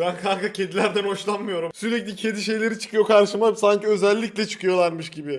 Ben kanka kedilerden hoşlanmıyorum. Sürekli kedi şeyleri çıkıyor karşıma sanki özellikle çıkıyorlarmış gibi.